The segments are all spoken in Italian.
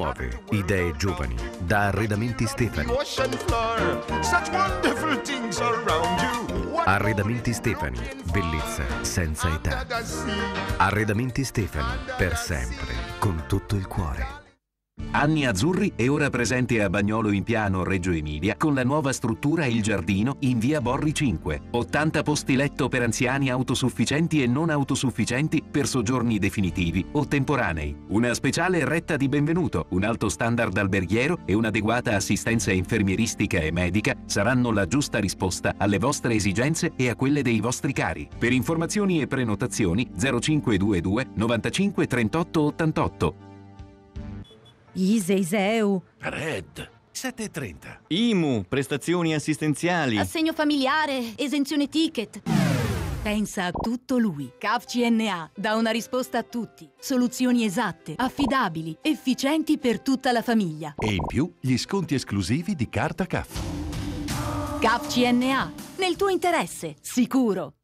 nuove, idee giovani. Da Arredamenti Stefani. Arredamenti Stefani. Bellezza senza età. Arredamenti Stefani. Per sempre. Con tutto il cuore. Anni Azzurri è ora presente a Bagnolo in Piano, Reggio Emilia, con la nuova struttura Il Giardino in via Borri 5. 80 posti letto per anziani autosufficienti e non autosufficienti per soggiorni definitivi o temporanei. Una speciale retta di benvenuto, un alto standard alberghiero e un'adeguata assistenza infermieristica e medica saranno la giusta risposta alle vostre esigenze e a quelle dei vostri cari. Per informazioni e prenotazioni 0522 95 38 88. Ise, Iseu. Red, 7.30. IMU, prestazioni assistenziali. Assegno familiare, esenzione ticket. Pensa a tutto lui. CAF CNA dà una risposta a tutti. Soluzioni esatte, affidabili, efficienti per tutta la famiglia. E in più gli sconti esclusivi di carta CAF. CAF CNA, nel tuo interesse, sicuro.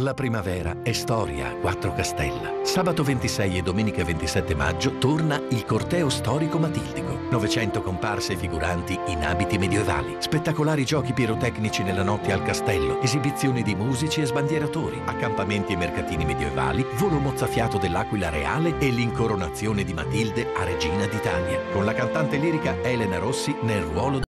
La primavera è storia a Quattro Castella. Sabato 26 e domenica 27 maggio torna il corteo storico matildico. 900 comparse figuranti in abiti medievali. Spettacolari giochi pirotecnici nella notte al castello. Esibizioni di musici e sbandieratori. Accampamenti e mercatini medievali. Volo mozzafiato dell'Aquila Reale e l'incoronazione di Matilde a Regina d'Italia. Con la cantante lirica Elena Rossi nel ruolo